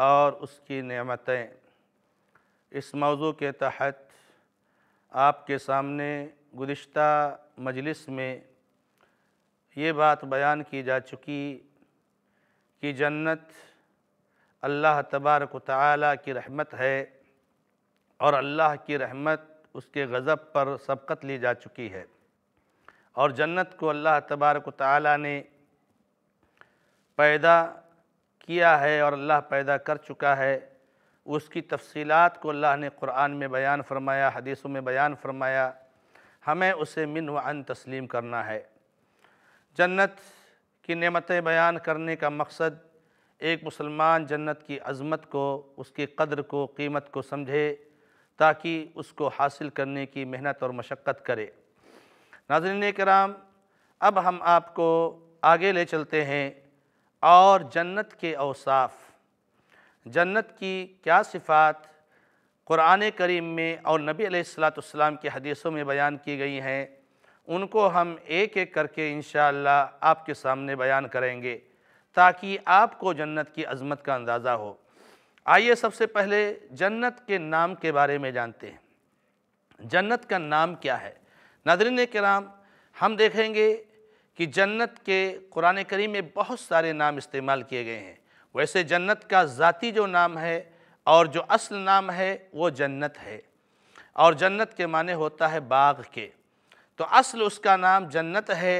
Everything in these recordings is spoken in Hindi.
और उसकी नेमतें इस मौजू के तहत आपके सामने गुज्त मजलिस में ये बात बयान की जा चुकी कि जन्नत अल्लाह तबारक ताली की रहमत है और अल्लाह की रहमत उसके गज़ब पर सबकत ली जा चुकी है। और जन्नत को अल्लाह तबारक ताली ने पैदा किया है और अल्लाह पैदा कर चुका है, उसकी तफसीलात को अल्लाह ने कुरान में बयान फरमाया, हदीसों में बयान फरमाया, हमें उसे मिन व अन तस्लीम करना है। जन्नत की नेमतें बयान करने का मकसद एक मुसलमान जन्नत की अज़मत को, उसकी कदर को, कीमत को समझे, ताकि उसको हासिल करने की मेहनत और मशक्क़त करे। नाजरन कराम अब हम आपको आगे ले चलते हैं। और जन्नत के अवसाफ़ जन्नत की क्या सिफ़ात? क़ुरान करीम में और नबी अलैहिस्सलाम के हदीसों में बयान की गई हैं। उनको हम एक एक करके इन आपके सामने बयान करेंगे, ताकि आपको जन्नत की अज़मत का अंदाज़ा हो। आइए सबसे पहले जन्नत के नाम के बारे में जानते हैं। जन्नत का नाम क्या है? नादरीन कराम हम देखेंगे कि जन्नत के कुरान करीम में बहुत सारे नाम इस्तेमाल किए गए हैं। वैसे जन्नत का ज़ाती जो नाम है और जो असल नाम है, वो जन्नत है। और जन्नत के माने होता है बाग के। तो असल उसका नाम जन्नत है।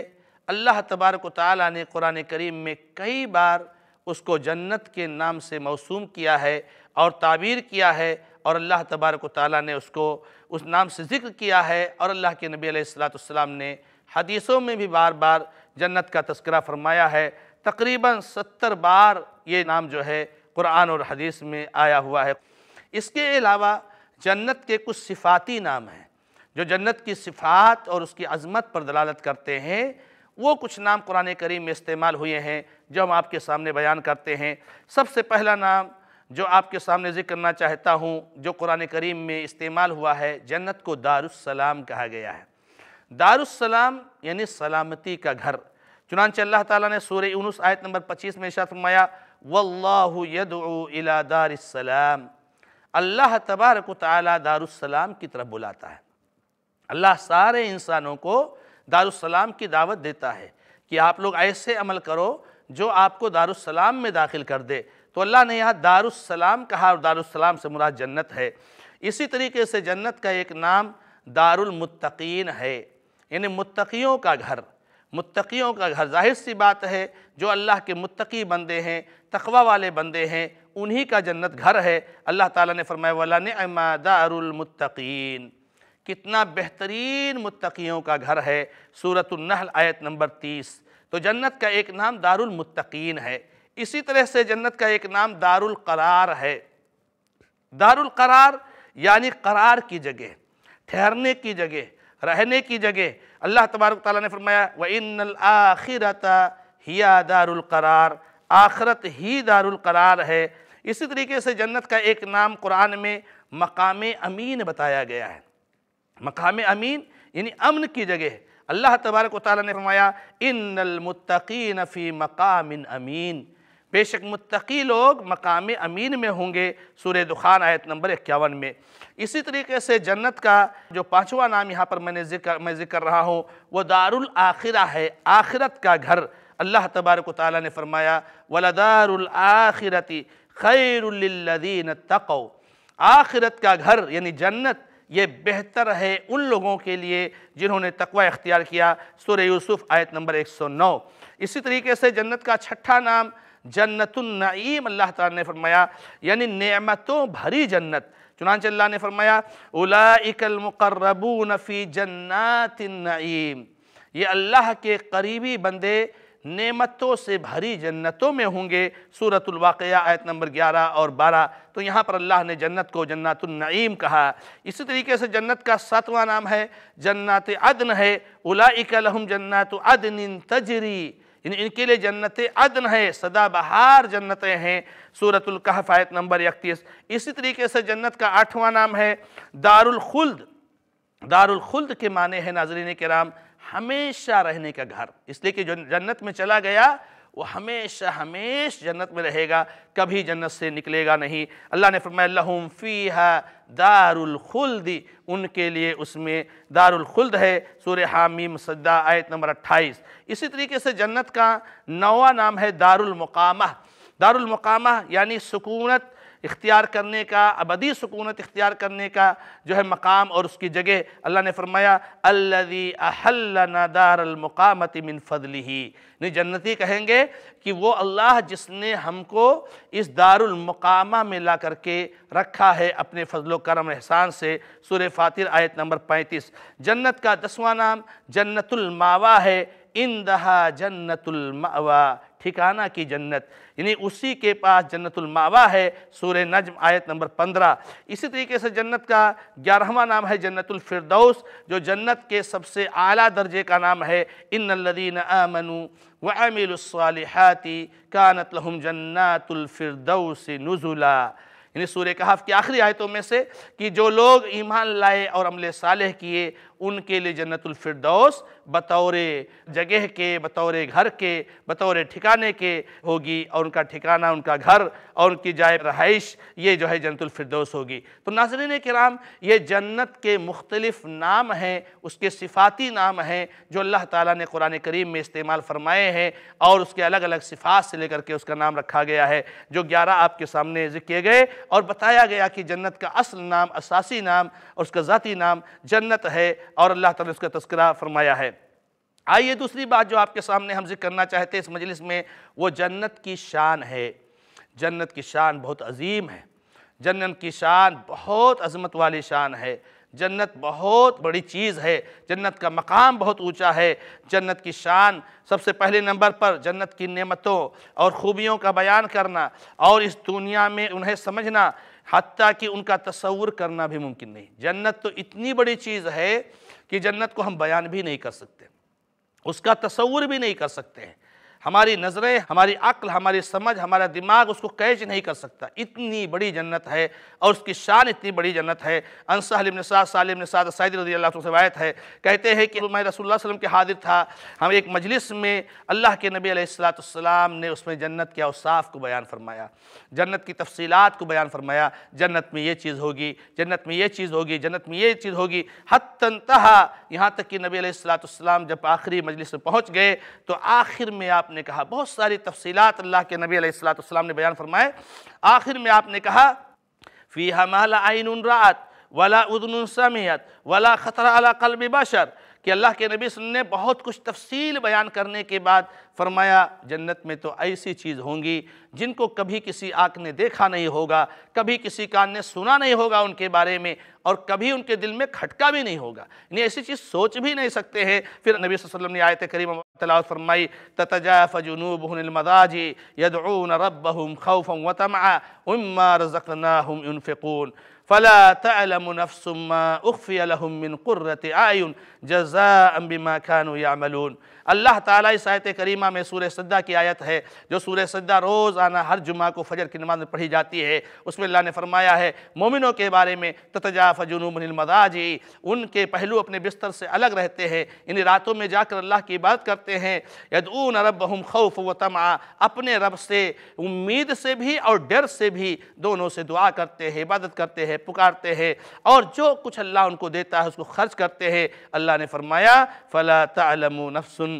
अल्लाह तबारक ताली ने कुरान करीम में कई बार उसको जन्नत के नाम से मौसूम किया है और ताबीर किया है और अल्लाह तबारक ताली ने उसको उस नाम से ज़िक्र किया है और अल्लाह के नबी अलैहिस्सलाम ने हदीसों में भी बार बार जन्नत का तस्करा फरमाया है। तकरीबन सत्तर बार ये नाम जो है कुरान और हदीस में आया हुआ है। इसके अलावा जन्नत के कुछ सिफाती नाम हैं। जो जन्नत की सिफ़ात और उसकी अज़मत पर दलालत करते हैं, वो कुछ नाम कुरान करीम में इस्तेमाल हुए हैं, जो हम आपके सामने बयान करते हैं। सबसे पहला नाम जो आपके सामने ज़िक्र करना चाहता हूँ, जो कुरान करीम में इस्तेमाल हुआ है, जन्नत को दारुस्सलाम कहा गया है। दारुस्सलाम, यानी सलामती का घर। चुनानच अल्लाह ताला ने सूर यूनुस आयत नंबर 25 में इशात फरमाया, वल्लाहु यदउ इला दारिस्सलाम। अल्लाह तबारक ताला दारुस्सलाम की तरफ़ बुलाता है। अल्लाह सारे इंसानों को दारुस्सलाम की दावत देता है कि आप लोग ऐसे अमल करो जो आपको दारुस्सलाम में दाखिल कर दे। तो अल्लाह ने यहाँ दारुस्सलाम कहा और दारुस्सलाम से मुराद जन्नत है। इसी तरीके से जन्नत का एक नाम दारुल मुत्तकीन है। यानी मुत्तकियों का घर। मुत्तकियों का घर, ज़ाहिर सी बात है, जो अल्लाह के मुत्तकी बंदे हैं, तकवा वाले बंदे हैं, उन्हीं का जन्नत घर है। अल्लाह ताला ने फरमाया, वाला ने दारुल मुत्तकीन। कितना बेहतरीन मुत्तकियों का घर है सूरतुलनहल आयत नंबर तीस। तो जन्नत का एक नाम दारुल मुत्तकीन है। इसी तरह से जन्नत का एक नाम दारुल करार है। दारुल करार, यानी करार की जगह, ठहरने की जगह रहने की जगह। अल्लाह तबारक ताली ने फरमाया, व इन आखिरत हिया दारुल करार। आखरत ही दारुल करार है। इसी तरीके से जन्नत का एक नाम कुरान में मकाम अमीन बताया गया है। मकाम अमीन यानी अमन की जगह। है अल्लाह तबारक ताली ने फरमाया इन फ़ी मकाम अमीन। बेशक मुत्तकी लोग मकाम अमीन में होंगे सूर दुखान आयत नंबर इक्यावन में। इसी तरीके से जन्नत का जो पाँचवा नाम यहाँ पर मैंने ज़िक्र, मैं ज़िक्र रहा हूँ, वो दारुल आखिरा है, आखिरत का घर। अल्लाह तबारक ताली ने फरमाया वलदारुल आखिरती खैरुल्लदीन तक़ो। आखिरत का घर, यानी जन्नत, ये बेहतर है उन लोगों के लिए जिन्होंने तकवा इख्तियार किया। सुर यूसुफ, आयत नंबर 109 इसी तरीके से जन्नत का छठा नाम जन्नतुन्नईम अल्लाह ताला ने फरमाया, यानी नेमतों भरी जन्नत। चुनाच अल्लाह ने फरमाया फ़ी जन्नातिन नईम. ये अल्लाह के करीबी बंदे नेमतों से भरी जन्नतों में होंगे, सूरतुल वाक़या, आयत नंबर 11 और 12 तो यहाँ पर अल्लाह ने जन्नत को जन्नतुलनईम कहा। इसी तरीके से जन्नत का सातवां नाम है, जन्नत अदन है। उलाइकलहम जन्नत अदन तजरी। इन, इनके लिए जन्नत अदन है, सदाबहार जन्नतें हैं। सूरतुल कहफ आयत नंबर इकतीस। इसी तरीके से जन्नत का आठवां नाम है, दारुल खुल्द। दारुल खुल्द के माने हैं नाजरीन के कराम, हमेशा रहने का घर। इसलिए कि जो जन्नत में चला गया, वो हमेशा, हमेश जन्नत में रहेगा, कभी जन्नत से निकलेगा नहीं। अल्लाह ने फरमाया फ़ीहा दारुल खुल्दी। उनके लिए उसमें दारुल खुल्द है सूर्य हामीम सद्दा आयत नंबर 28 इसी तरीके से जन्नत का नवा नाम है दारुल मुकामा दारुल मुकामा यानी सुकूनत इख्तियार करने का, अबदी सुकूनत इख्तियार करने का जो है मकाम और उसकी जगह। अल्लाह ने फरमाया अल्लदी मिन फजली ही नहीं, जन्नती कहेंगे कि वो अल्लाह जिसने हमको इस दारुलमकामा में ला करके रखा है अपने फजल करम एहसान से। सुर फातिर आयत नंबर पैंतीस। जन्नत का दसवां नाम जन्नतुलमावा है। इन दहा जन्नतुलमावा ठिकाना की जन्नत। यानी उसी के पास जन्नतुल मावा है सूर नजम, आयत नंबर पंद्रह। इसी तरीके से जन्नत का ग्यारहवा नाम है जन्नतुल फिरदौस, जो जन्नत के सबसे आला दर्जे का नाम है। इन लदीन आमनु व अमिलसालहाती कानत लहम जन्नातुल फिरदौस नज़ुला। यानी सूर्य कहफ की आखिरी आयतों में से कि जो लोग ईमान लाए और अमले सालेह किए उनके लिए जन्नतुलफ़िरदौस बतौर जगह के, बतौर घर के, बतौर ठिकाने के होगी और उनका ठिकाना, उनका घर और उनकी जाए रहाइश, ये जो है जन्नतुलफ़िरदौस होगी। तो नाजरीन कराम, ये जन्नत के मुख्तलिफ़ नाम हैं, उसके सिफ़ाती नाम हैं, जो अल्लाह ताला ने कुरान करीम में इस्तेमाल फरमाए हैं और उसके अलग अलग सिफ़ात से लेकर के उसका नाम रखा गया है, जो ग्यारह आपके सामने ज़िक्र किए गए और बताया गया कि जन्नत का असल नाम, असासी नाम और उसका ज़ाती नाम जन्नत है। और अल्लाह ताला उसका तस्करा फरमाया है। आइए दूसरी बात जो आपके सामने हम ज़िक्र करना चाहते हैं इस मजलिस में, वो जन्नत की शान है। जन्नत की शान बहुत अजीम है। जन्नत की शान बहुत अजमत वाली शान है। जन्नत बहुत बड़ी चीज़ है। जन्नत का मकाम बहुत ऊँचा है। जन्नत की शान सबसे पहले नंबर पर जन्नत की नेमतों और ख़ूबियों का बयान करना और इस दुनिया में उन्हें समझना हती कि उनका तस्वुर करना भी मुमकिन नहीं। जन्नत तो इतनी बड़ी चीज़ है कि जन्नत को हम बयान भी नहीं कर सकते, उसका तस्वुर भी नहीं कर सकते हैं। हमारी नज़रें, हमारी अक्ल, हमारी समझ, हमारा दिमाग उसको कैच नहीं कर सकता। इतनी बड़ी जन्नत है और उसकी शान इतनी बड़ी जन्नत है। अनसाद सालिम साद सैद रज़ी अल्लाह से रवायत है। कहते हैं कि मैं रसोल्ला वसलम के हाजिर था। हम एक मजलिस में अल्लाह के नबी अलैहिस्सलाम ने उसमें जन्नत के अवसाफ़ को बयान फरमाया, जन्नत की तफसीलात को बयान फरमाया, जन्नत में ये चीज़ होगी, जन्नत में ये चीज़ होगी, जन्नत में ये चीज़ होगी। हतनतहा यहाँ तक कि नबी अलैहिस्सलाम जब आखिरी मजलिस में पहुँच गए तो आखिर में आप आपने कहा, बहुत सारी तफसीलात अल्लाह के नबी अलैहिस्सलाम ने बयान फरमाए। आखिर में आपने कहा फ़ी हमाला आइन रात वला उदन समियत, वला ख़तरा अला कल्ब बशर। कि अल्लाह के नबी ने बहुत कुछ तफसील बयान करने के बाद फरमाया, जन्नत में तो ऐसी चीज़ होंगी जिनको कभी किसी आँख ने देखा नहीं होगा, कभी किसी कान ने सुना नहीं होगा उनके बारे में और कभी उनके दिल में खटका भी नहीं होगा। यानी ऐसी चीज़ सोच भी नहीं सकते हैं। फिर नबी वसल्लम ने आयत करीम तलावत फरमाई, ततजाफ जुनूबमदाजी यदून रबहम खौफ़म वतमा उम्मा रज़क़नाहुम युनफ़िकून फ़ला तलम नफ़्सुम्मा उख़फ़ी लहुम मिन क़ुर्रत आयुन जज़ा बिमा खानु यामलून अल्लाह ताला इस आयत करीमा में सूर्य सद्दा की आयत है, जो सूर्य सद्दा रोज़ आना हर जुमा को फजर की नमाज़ में पढ़ी जाती है। उसमें अल्लाह ने फरमाया है, मोमिनों के बारे में, ततजाफ़ जुनूबनमदाजी उनके पहलू अपने बिस्तर से अलग रहते हैं इन रातों में जाकर अल्लाह की इबादत करते हैं। यदून रब हम खौफ व तमा अपने रब से, उम्मीद से भी और डर से भी दोनों से दुआ करते हैं, इबादत करते हैं, पुकारते हैं, और जो कुछ अल्लाह उनको देता है उसको खर्च करते हैं। अल्लाह ने फरमाया, फ़ला तलम नफसुन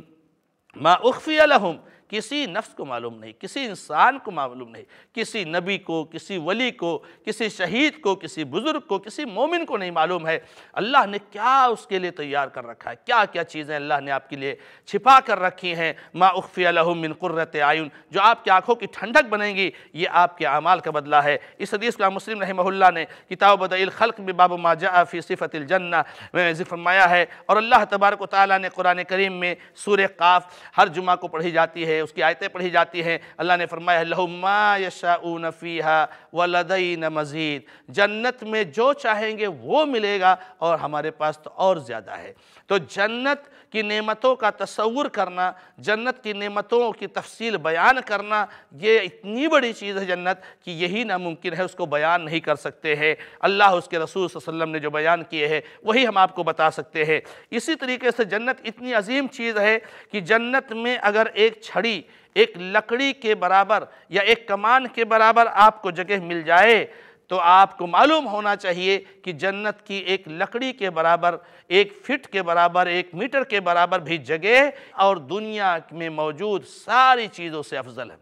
मा उख्फी लहम किसी नफ्स को मालूम नहीं, किसी इंसान को मालूम नहीं, किसी नबी को, किसी वली को, किसी शहीद को, किसी बुज़ुर्ग को, किसी मोमिन को नहीं मालूम है। अल्लाह ने क्या उसके लिए तैयार कर रखा है? क्या क्या चीज़ें अल्लाह ने आपके लिए छिपा कर रखी हैं? माँ उफ़ी मिन कुर्रत आयुन। जो आपकी आँखों की ठंडक बनेंगी, ये आपके अमाल का बदला है। इस हदीस का मुस्लिम रहमहुल्ला ने किताब बदल खल्क में बाबू मा जाफ़ी सिफ़तलजन्ना में ज़िफ़रमाया है। और अल्लाह तबारक ताली ने कुरान करीम में सूर काफ हर जुमा को पढ़ी जाती है। उसकी आयतें पढ़ी जाती हैं। अल्लाह ने फरमाया लहुमा यशाऊन फ़ीहा वलदईन मज़ीद। जन्नत में जो चाहेंगे वो मिलेगा और हमारे पास तो और ज़्यादा है। तो जन्नत की नेमतों का तस्वुर करना, जन्नत की नेमतों की तफसील बयान करना, ये इतनी बड़ी चीज़ है जन्नत कि यही नामुमकिन है, उसको बयान नहीं कर सकते हैं। अल्लाह उसके रसूल वसल्लम ने जो बयान किए हैं, वही हम आपको बता सकते हैं। इसी तरीके से जन्नत इतनी अजीम चीज़ है कि जन्नत में अगर एक छड़ी एक लकड़ी के बराबर या एक कमान के बराबर आपको जगह मिल जाए तो आपको मालूम होना चाहिए कि जन्नत की एक लकड़ी के बराबर, एक फिट के बराबर, एक मीटर के बराबर भी जगह और दुनिया में मौजूद सारी चीज़ों से अफजल है।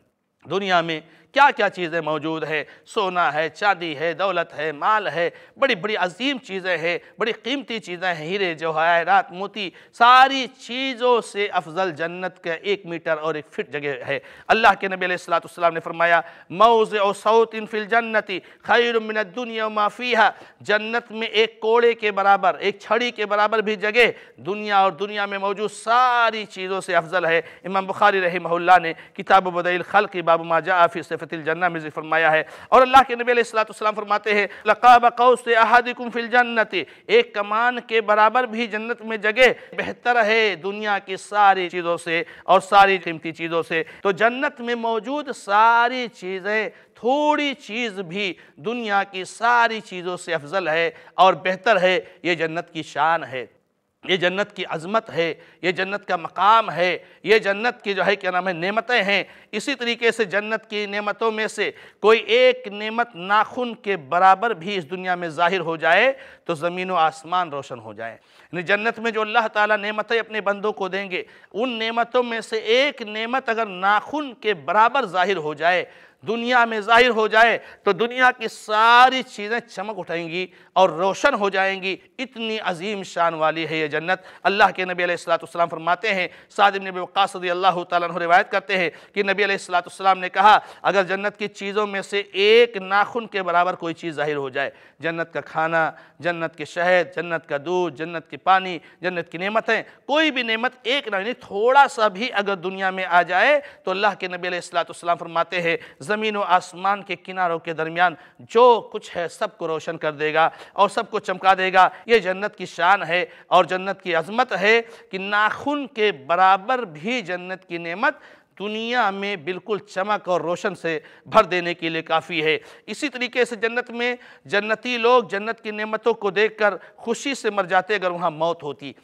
दुनिया में क्या क्या चीज़ें मौजूद है? सोना है, चांदी है, दौलत है, माल है बड़ी बड़ी अजीम चीज़ें हैं, बड़ी कीमती चीज़ें हैं, हीरे जवाहरात मोती, सारी चीज़ों से अफजल जन्नत का एक मीटर और एक फिट जगह है। अल्लाह के नबी सलाम ने फरमाया मौज और सऊत इन फिल जन्नति खैर दुनिया माफ़ी है जन्नत में एक कोड़े के बराबर, एक छड़ी के बराबर भी जगह दुनिया और दुनिया में मौजूद सारी चीज़ों से अफजल है। इमाम बुखारी रही ने किताब बदल खल की बाबू माजा आफी से सिफ़तिल जन्ना में फरमाया है। और अल्लाह के नबी सलाम फरमाते हैं, लकाब कौस अहदिकुम फिल जन्नत। एक कमान के बराबर भी जन्नत में जगह बेहतर है दुनिया की सारी चीज़ों से और सारी कीमती चीज़ों से। तो जन्नत में मौजूद सारी चीज़ें, थोड़ी चीज़ भी दुनिया की सारी चीज़ों से अफजल है और बेहतर है, ये जन्नत की शान है। ये जन्नत की अज़मत है, ये जन्नत का मकाम है, ये जन्नत की जो है, क्या नाम है, नेमतें हैं। इसी तरीके से जन्नत की नेमतों में से कोई एक नेमत नाखून के बराबर भी इस दुनिया में ज़ाहिर हो जाए तो ज़मीन व आसमान रोशन हो जाए। यानी जन्नत में जो अल्लाह ताला नेमतें अपने बंदों को देंगे, उन नेमतों में से एक नेमत अगर नाखून के बराबर ज़ाहिर हो जाए दुनिया में ज़ाहिर हो जाए तो दुनिया की सारी चीज़ें चमक उठाएँगी और रोशन हो जाएँगी। इतनी अजीम शान वाली है ये जन्नत। अल्लाह के नबी अलैहिस्सलाम फरमाते हैं सादिब नबी वक़ासदी अल्लाह रिवायत करते हैं कि नबी अलैहिस्सलाम ने कहा, अगर जन्नत की चीज़ों में से एक नाखून के बराबर कोई चीज़ ज़ाहिर हो जाए, जन्नत का खाना, जन्नत के शहद, जन्नत का दूध, जन्नत के पानी, जन्नत की नेमतें, कोई भी नेमत एक ना थोड़ा सा भी अगर दुनिया में आ जाए तो अल्लाह के नबी अलैहिस्सलाम फरमाते हैं ज़मीन व आसमान के किनारों के दरमियान जो कुछ है सबको रोशन कर देगा और सबको चमका देगा। ये जन्नत की शान है और जन्नत की अजमत है कि नाखून के बराबर भी जन्नत की नेमत दुनिया में बिल्कुल चमक और रोशन से भर देने के लिए काफ़ी है। इसी तरीके से जन्नत में जन्नती लोग जन्नत की नेमतों को देखकर खुशी से मर जाते अगर वहाँ मौत होती।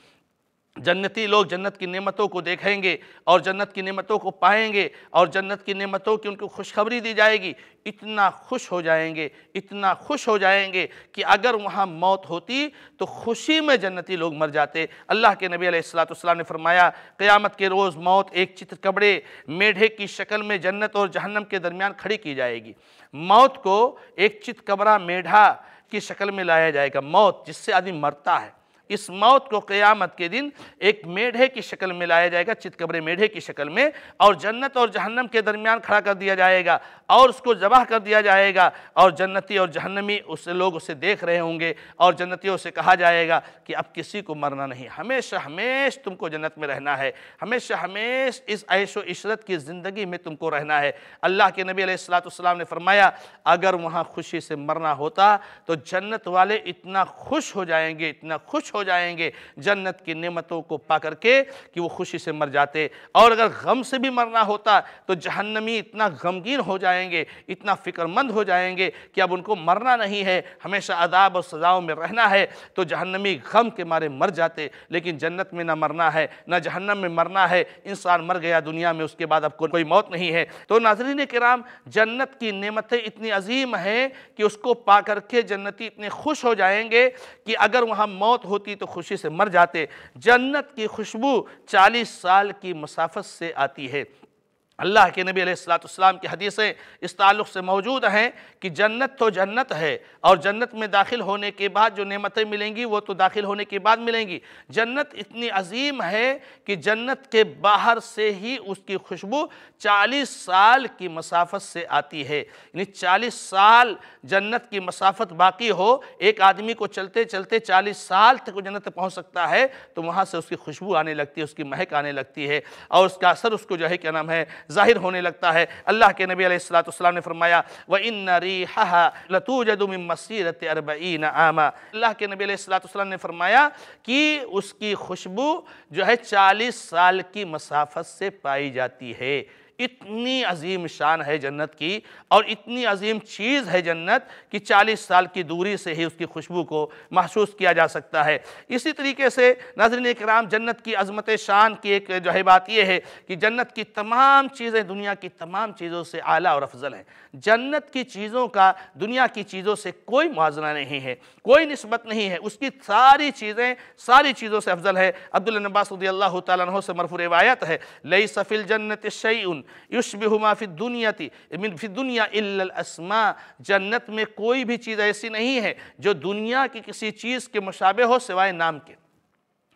जन्नती लोग जन्नत की नेमतों को देखेंगे और जन्नत की नेमतों को पाएँगे और जन्नत की नेमतों की उनको खुशखबरी दी जाएगी। इतना खुश हो जाएँगे, इतना खुश हो जाएँगे कि अगर वहाँ मौत होती तो खुशी में जन्नती लोग मर जाते। अल्लाह के नबी अलैहिस्सलाम ने फरमाया, क़यामत के रोज़ मौत एक चित्र कपड़े मेढे की शक्ल में जन्नत और जहन्नम के दरमियान खड़ी की जाएगी। मौत को एक चित कबरा मेढा की शक्ल में लाया जाएगा। मौत जिससे आदमी मरता है। इस मौत को क़यामत के दिन एक मेढे की शक्ल में लाया जाएगा, चितकबरे मेढे की शक्ल में, और जन्नत और जहन्नम के दरमियान खड़ा कर दिया जाएगा, और उसको जबाह कर दिया जाएगा, और जन्नती और जहन्नमी उससे लोग उसे देख रहे होंगे, और जन्नतियों से कहा जाएगा कि अब किसी को मरना नहीं, हमेशा हमेश तुमको जन्नत में रहना है, हमेशा हमेश इस ऐशो इशरत की ज़िंदगी में तुमको रहना है। अल्लाह के नबी अलैहिस्सलाम ने फरमाया, अगर वहाँ खुशी से मरना होता तो जन्नत वाले इतना खुश हो जाएँगे, इतना खुश हो जाएँगे जन्नत की नेमतों को पा करके कि वो खुशी से मर जाते। और अगर गम से भी मरना होता तो जहन्नमी इतना गमगीन हो जाएँगे, इतना फ़िक्रमंद हो जाएँगे कि अब उनको मरना नहीं है, हमेशा अदाब और सज़ाओं में रहना है तो जहन्नमी गम के मारे मर जाते। लेकिन जन्नत में ना मरना है, ना जहन्नम में मरना है, इंसान मर गया दुनिया में, उसके बाद अब कोई मौत नहीं है। तो नाजरीन कराम, जन्नत की नेमतें इतनी अजीम हैं कि उसको पा करके जन्नती इतने खुश हो जाएँगे कि अगर वहाँ मौत होती होती तो खुशी से मर जाते। जन्नत की खुशबू चालीस साल की मसाफत से आती है। अल्लाह के नबी अलैहिस्सलाम की हदीसें इस ताल्लुक़ से मौजूद हैं कि जन्नत तो जन्नत है और जन्नत में दाखिल होने के बाद जो नेमतें मिलेंगी, वो तो दाखिल होने के बाद मिलेंगी। जन्नत इतनी अजीम है कि जन्नत के बाहर से ही उसकी खुशबू 40 साल की मसाफत से आती है। यानी 40 साल जन्नत की मसाफत बाकी हो, एक आदमी को चलते चलते 40 साल तक वो जन्नत पहुँच सकता है तो वहाँ से उसकी खुशबू आने लगती है, उसकी महक आने लगती है और उसका असर उसको जो है, क्या नाम है ज़ाहिर होने लगता है। अल्लाह के नबी अलैहिस्सलाम ने फरमाया, व इन लतूजदुम मसीरत अरबईन आमा। अल्लाह के नबी अलैहिस्सलाम ने फरमाया कि उसकी खुशबू जो है चालीस साल की मसाफत से पाई जाती है। इतनी अजीम शान है जन्नत की और इतनी अजीम चीज़ है जन्नत कि 40 साल की दूरी से ही उसकी खुशबू को महसूस किया जा सकता है। इसी तरीके से नजरन कराम जन्नत की अजमत शान की एक जो है बात यह है कि जन्नत की तमाम चीज़ें दुनिया की तमाम चीज़ों से आला और अफजल हैं। जन्नत की चीज़ों का, दुनिया की चीज़ों से कोई मुजना नहीं है, कोई नस्बत नहीं है। उसकी सारी चीज़ें, सारी चीज़ों से अफजल है। अब्दुल्नबास अल्लाह तु से मरफू रिवायत है लई सफ़िल जन्नत शैन युशबहुमा फिर दुनियाती फिर दुनिया इल्लसमा जन्नत में कोई भी चीज़ ऐसी नहीं है जो दुनिया की किसी चीज़ के मुशाबे हो सिवाए नाम के।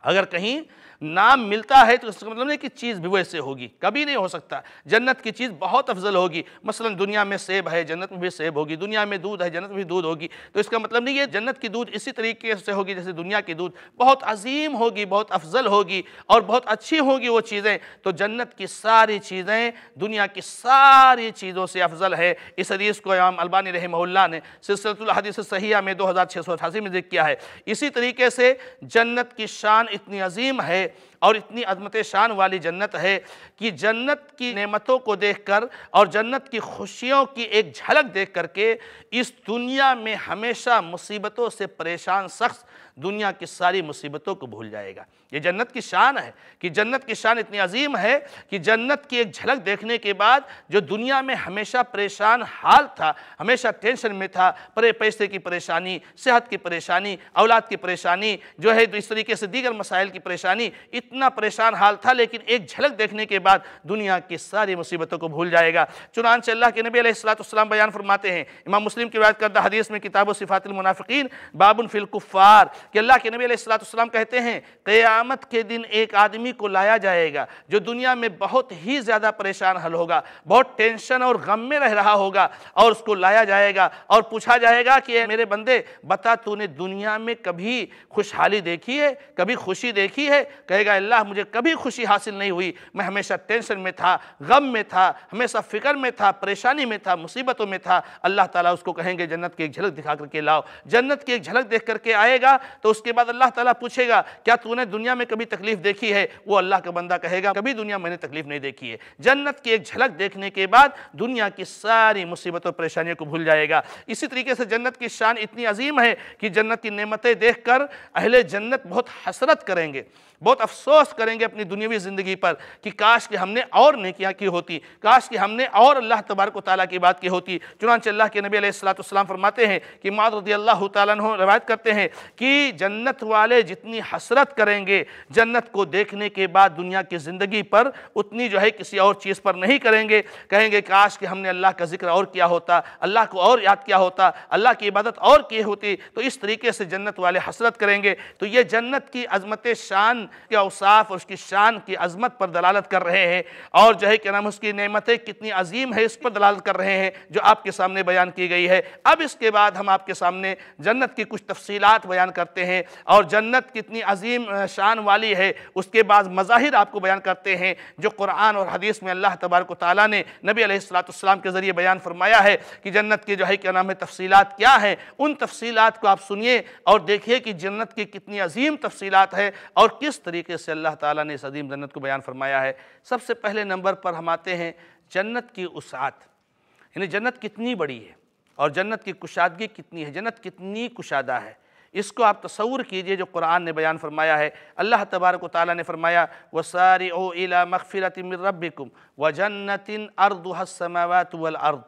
अगर कहीं नाम मिलता है तो इसका मतलब नहीं कि चीज़ भी वैसे होगी, कभी नहीं हो सकता। जन्नत की चीज़ बहुत अफजल होगी। मसलन दुनिया में सेब है, जन्नत में भी सेब होगी। दुनिया में दूध है, जन्नत में भी दूध होगी। तो इसका मतलब नहीं है जन्नत की दूध इसी तरीके से होगी जैसे दुनिया की दूध। बहुत अजीम होगी, बहुत अफजल होगी और बहुत अच्छी होगी वो चीज़ें। तो जन्नत की सारी चीज़ें, दुनिया की सारी चीज़ों से अफजल है। इस हदीस को इमाम अलबानी रहमल्ला ने सिलसिलतुल सहिया में दो हज़ार छः सौ अठासी में ज़िक्र किया है। इसी तरीके से जन्नत की शान इतनी अजीम है 이제 और इतनी अदमत शान वाली जन्नत है कि जन्नत की नेमतों को देखकर और जन्नत की खुशियों की एक झलक देख करके इस दुनिया में हमेशा मुसीबतों से परेशान शख्स दुनिया की सारी मुसीबतों को भूल जाएगा। ये जन्नत की शान है कि जन्नत की शान इतनी अजीम है कि जन्नत की एक झलक देखने के बाद जो दुनिया में हमेशा परेशान हाल था, हमेशा टेंशन में था, परे पैसे की परेशानी, सेहत की परेशानी, औलाद की परेशानी, जो है इस तरीके से दीगर मसाइल की परेशानी इतना परेशान हाल था, लेकिन एक झलक देखने के बाद दुनिया की सारी मुसीबतों को भूल जाएगा। चुनाच अल्लाह के नबी अलैहिस्सलाम बयान फरमाते हैं, इमाम मुस्लिम की बात करदा हदीस में किताब सिफ़ातुलमुनाफ़िकीन बाबुन फिल कुफ़ार कि अल्लाह के नबी अलैहिस्सलाम कहते हैं, क़यामत के दिन एक आदमी को लाया जाएगा, जो दुनिया में बहुत ही ज़्यादा परेशान हल होगा, बहुत टेंशन और गम में रह रहा होगा, और उसको लाया जाएगा और पूछा जाएगा कि मेरे बंदे, बता तूने दुनिया में कभी खुशहाली देखी है, कभी खुशी देखी है? कहेगा अल्लाह मुझे कभी खुशी हासिल नहीं हुई। मैं हमेशा टेंशन में था, गम में था, हमेशा फ़िक्र में था, परेशानी में था, मुसीबतों में था। अल्लाह ताला उसको कहेंगे, जन्नत की एक झलक दिखा करके लाओ। जन्नत की एक झलक देख करके आएगा तो उसके बाद अल्लाह ताला पूछेगा, क्या तूने दुनिया में कभी तकलीफ़ देखी है? वो अल्लाह का बंदा कहेगा, कभी दुनिया मैंने तकलीफ़ नहीं देखी है। जन्नत की एक झलक देखने के बाद दुनिया की सारी मुसीबतों, परेशानियों को भूल जाएगा। इसी तरीके से जन्नत की शान इतनी अजीम है कि जन्नत की नेमतें देख कर अहले जन्नत बहुत हसरत करेंगे। बहुत अफसोस करेंगे अपनी दुनियावी ज़िंदगी पर कि काश कि हमने और नेकियाँ की होती, काश कि हमने और अल्लाह तबारक ताली की बात की होती। चुनाच अल्लाह के नबी अलैहिस्सलाम फरमाते हैं कि माद रदी अल्लाह तु रवायत करते हैं कि जन्नत वाले जितनी हसरत करेंगे, जन्नत को देखने के बाद दुनिया की ज़िंदगी पर उतनी जो है किसी और चीज़ पर नहीं करेंगे। कहेंगे, काश कि हमने अल्लाह का ज़िक्र और किया होता, अल्लाह को और याद किया होता, अल्लाह की इबादत और की होती तो इस तरीके से जन्नत वाले हसरत करेंगे। तो ये जन्नत की अजमत शान के अवसाफ उसकी शान, की अजमत पर दलालत कर रहे हैं। और जो है क्या नाम उसकी नेमतें कितनी अजीम है, इस पर दलालत कर रहे हैं, जो आपके सामने बयान की गई है। अब इसके बाद हम आपके सामने जन्नत की कुछ तफसीलात बयान करते हैं। और जन्नत कितनी अजीम शान वाली है, उसके बाद मज़ाहिर आपको बयान करते हैं, जो कुरान और हदीस में अल्लाह तबारक ताली ने नबी अलैहिस्सलाम के ज़रिए बयान फरमाया है कि जन्नत की जो है क्या नाम है तफसीलात क्या है। उन तफसीलात को आप सुनिए और देखिए कि जन्नत की कितनी अजीम तफसीलात है और किस तरीके से अल्लाह ताला ने इस अजीम जन्नत को बयान फरमाया है? सबसे पहले नंबर पर हम आते हैं, जन्नत की उसात। यानी जन्नत कितनी बड़ी है और जन्नत की कुशादगी कितनी है? जन्नत कितनी कुशादा है? इसको आप तस्वूर कीजिए जो कुरान ने बयान फरमाया है। अल्लाह तबारक ताली ने फरमाया व सारी ओ इला मगफ़िरत रबिकुम व जन्नतिन अर्दुहसमावत वल अर्द।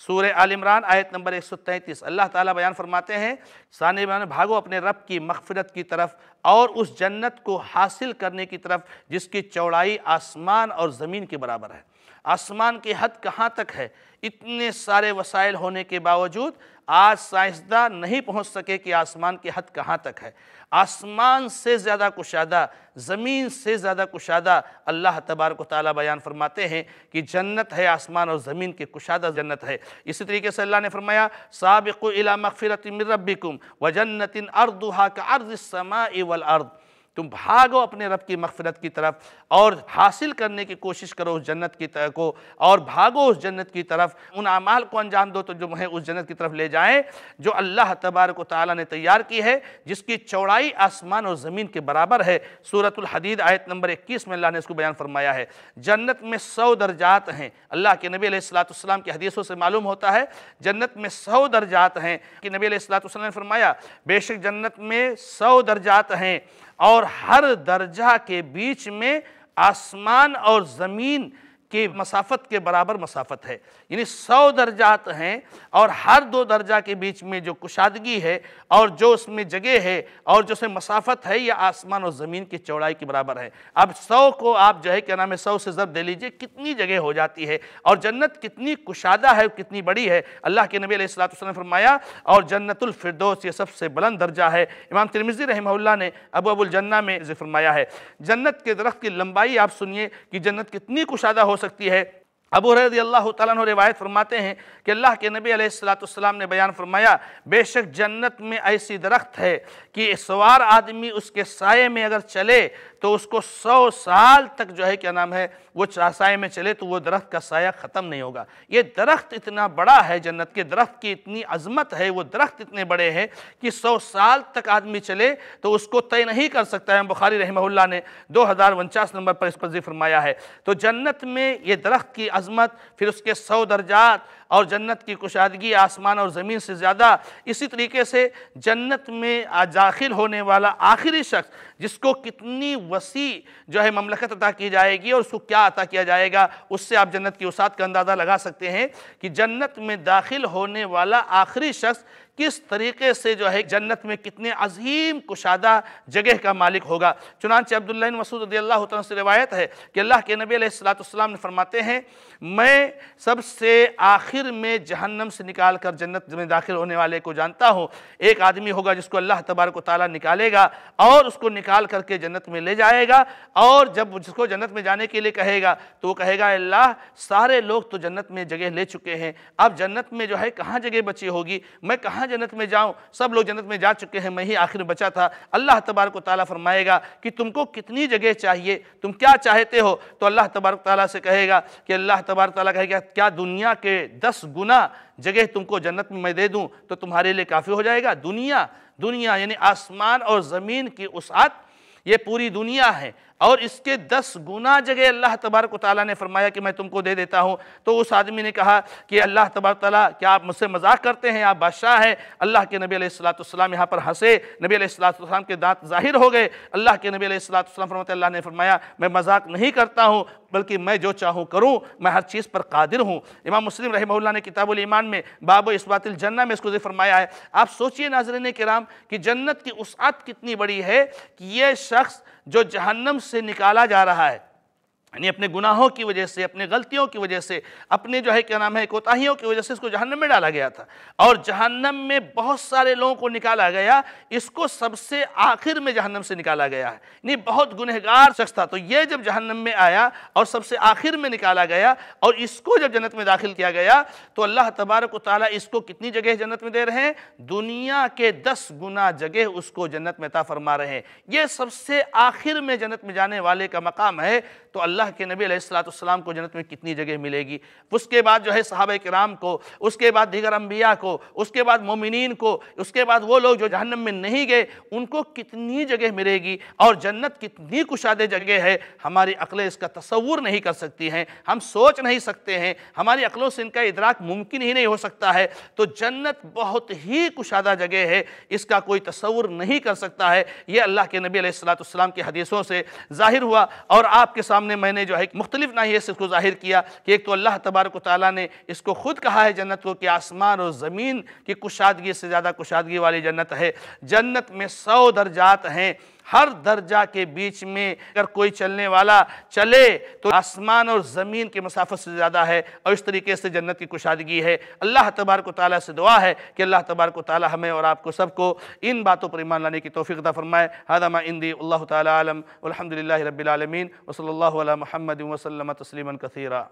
सूर आल इमरान, आयत नंबर एक सौ तैंतीस। अल्लाह ताला बयान फरमाते हैं, सानी बयान भागो अपने रब की मगफरत की तरफ़ और उस जन्नत को हासिल करने की तरफ़ जिसकी चौड़ाई आसमान और ज़मीन के बराबर है। आसमान की हद कहाँ तक है? इतने सारे वसाइल होने के बावजूद आज साइंसदान नहीं पहुँच सके कि आसमान की हद कहाँ तक है। आसमान से ज़्यादा कुशादा, ज़मीन से ज़्यादा कुशादा अल्लाह तबारक ताली बयान फरमाते हैं कि जन्नत है आसमान और ज़मीन के कुशादा जन्नत है। इसी तरीके से अल्लाह ने फरमाया, साबिक़ इला मगफ़िरत मिन रब्बिकुम व जन्नतिन अर्दुहा का अर्ज़ समा वल अर्द। तुम भागो अपने रब की मगफरत की तरफ़ और हासिल करने की कोशिश करो उस जन्नत की तरफ़ को और भागो उस जन्नत की तरफ़। उन अमाल को अंजाम दो तो जो है उस जन्नत की तरफ़ ले जाएँ, जो अल्लाह तबारक ताली ने तैयार की है, जिसकी चौड़ाई आसमान और ज़मीन के बराबर है। सूरतुल हदीद आयत नंबर इक्कीस में अल्लाह ने इसको बयान फरमाया है। जन्नत में सौ दर्जात हैं। अल्लाह के नबी सलाम की हदीसों से मालूम होता है, जन्नत में सौ दर्जात हैं। कि नबी सलाम ने फरमाया, बेशक जन्नत में सौ दर्जात हैं। और हर दर्जा के बीच में आसमान और ज़मीन की मसाफत के बराबर मसाफत है। यानी सौ दर्जात हैं और हर दो दर्जा के बीच में जो कुशादगी है और जो उसमें जगह है और जो उसमें मसाफत है, यह आसमान और ज़मीन की चौड़ाई के बराबर है। अब सौ को आप जो है, क्या नाम है, सौ से ज़ब दे लीजिए, कितनी जगह हो जाती है और जन्नत कितनी कुशादा है, कितनी बड़ी है। अल्लाह के नबी ने फरमाया, और जन्नतुलफरदोस ये सबसे बुलंद दर्जा है। इमाम तिरमिज़ी रहमल्ला ने अबू अबुलजन्ना में फरमाया है, जन्नत के दरख्त की लंबाई आप सुनिए कि जन्नत कितनी कुशादा हो सकती है। अबू रदी अल्लाह तु रिवायत फरमाते हैं कि अल्लाह के नबी अलैहिस्सलाम ने बयान फरमाया, बेशक जन्नत में ऐसी दरख्त है कि सवार आदमी उसके साय में अगर चले तो उसको सौ साल तक जो है, क्या नाम है, वो साय में चले तो वो दरख्त का साया ख़त्म नहीं होगा। ये दरख्त इतना बड़ा है जन्नत के, दरख्त की इतनी अजमत है, वो दरख्त इतने बड़े हैं कि सौ साल तक आदमी चले तो उसको तय नहीं कर सकता है। बुखारी रहमल्ला ने दो हज़ार उनचास नंबर पर इस पर फरमाया है। तो जन्नत में ये दरख्त की अजमत, फिर उसके सौ दर्जात और जन्नत की कुशादगी आसमान और ज़मीन से ज़्यादा, इसी तरीके से जन्नत में दाखिल होने वाला आखिरी शख्स जिसको कितनी वसी जो है ममलकत अता की जाएगी और उसको क्या अता किया जाएगा, उससे आप जन्नत की उसात का अंदाज़ा लगा सकते हैं कि जन्नत में दाखिल होने वाला आखिरी शख्स किस तरीके से जो है जन्नत में कितने अजीम, कुशादा जगह का मालिक होगा। चुनानचे अब्दुल्ला मसूद अल्लाह से रिवायत है कि अल्लाह के नबी सलाम ने फरमाते हैं, मैं सबसे आखिर में जहन्नम से निकाल कर जन्नत में दाखिल होने वाले को जानता हूँ। एक आदमी होगा जिसको अल्लाह तबारक ताली निकालेगा और उसको निकाल करके जन्नत में ले जाएगा और जब जिसको जन्नत में जाने के लिए कहेगा तो वो कहेगा, अल्लाह, सारे लोग तो जन्नत में जगह ले चुके हैं। अब जन्नत में जो है कहाँ जगह बची होगी? मैं कहाँ जन्नत में जाऊँ, सब लोग जन्नत में जा चुके हैं, मैं ही आखिर बचा था। अल्लाह तबारक ताली फरमाएगा कि तुमको कितनी जगह चाहिए, तुम क्या चाहते हो? तो अल्लाह तबारक ताली से कहेगा कि अल्लाह तबारक ताली कहेगा, क्या दुनिया के दस गुना जगह तुमको जन्नत में मैं दे दूँ तो तुम्हारे लिए काफ़ी हो जाएगा? दुनिया दुनिया, यानी आसमान और ज़मीन की उसात, ये पूरी दुनिया है। और इसके दस गुना जगह अल्लाह तबारक ताली ने फरमाया कि मैं तुमको दे देता हूँ। तो उस आदमी ने कहा कि अल्लाह तबारक ताली, क्या आप मुझसे मज़ाक करते हैं? आप बादशाह हैं। अल्लाह के नबी सलाम यहाँ पर हंसे। नबी सलाम के दांत ज़ाहिर हो गए। अल्लाह के नबी सलाम फरमाते, अल्लाह ने फरमाया, मैं मज़ाक नहीं करता हूँ, बल्कि मैं जो चाहूँ करूँ, मैं हर चीज़ पर कादिर हूँ। इमाम मुस्लिम रहमल्ला ने किताबुल ईमान में बाब इसबातिल जन्ना में इसको फरमाया है। आप सोचिए नाजरन कराम कि जन्नत की उसात कितनी बड़ी है कि यह शख्स जो जहन्नम से निकाला जा रहा है। यानी अपने गुनाहों की वजह से, अपने गलतियों की वजह से, अपने जो है, क्या नाम है, कोताहियों की वजह से इसको जहन्नम में डाला गया था। और जहन्नम में बहुत सारे लोगों को निकाला गया, इसको सबसे आखिर में जहन्नम से निकाला गया है। यानी बहुत गुनहगार शख्स था। तो ये जब जहन्नम में आया और सबसे आखिर में निकाला गया और इसको जब जन्नत में दाखिल किया गया तो अल्लाह तबारक ताली इसको कितनी जगह जन्नत में दे रहे हैं? दुनिया के दस गुना जगह उसको जन्नत में ता फरमा रहे हैं। ये सबसे आखिर में जन्नत में जाने वाले का मकाम है। तो अल्लाह के नबी सलाम को जन्नत में कितनी जगह मिलेगी? उसके बाद जो है साहब कराम को, उसके बाद दीगर अम्बिया को, उसके बाद मोमिन को, उसके बाद वो लोग जो जहन्नम में नहीं गए, उनको कितनी जगह मिलेगी? और जन्नत कितनी कुशादे जगह है? हमारी अकलें इसका तस्वुर नहीं कर सकती हैं, हम सोच नहीं सकते हैं, हमारी अकलों से इनका इदराक मुमकिन ही नहीं हो सकता है। तो जन्नत बहुत ही कुशादा जगह है, इसका कोई तस्वुर नहीं कर सकता है। ये अल्लाह के नबी सलाम की हदीसों से ज़ाहिर हुआ। और आपके सामने सामने मैंने जो है मुख्तलिफ़ नाहिए से इसको ज़ाहिर किया कि एक तो अल्लाह तबारक ताली ने इसको खुद कहा है जन्नत को कि आसमान और ज़मीन की कुशादगी से ज़्यादा कुशादगी वाली जन्नत है। जन्नत में सौ दर्जात हैं। हर दर्जा के बीच में अगर कोई चलने वाला चले तो आसमान और ज़मीन की मसाफत से ज़्यादा है और इस तरीके से जन्नत की कुशादगी है। अल्लाह तबारक ताली से दुआ है कि अल्लाह तबारक ताली हमें और आपको सबको इन बातों पर ईमान लाने की तोफ़ीदा फरमाए। हदमा इंदी अल्लाह तलम अलहमदिल्ला रबीआलमीन वसल महमद वसलम तस्लीम कसीरा।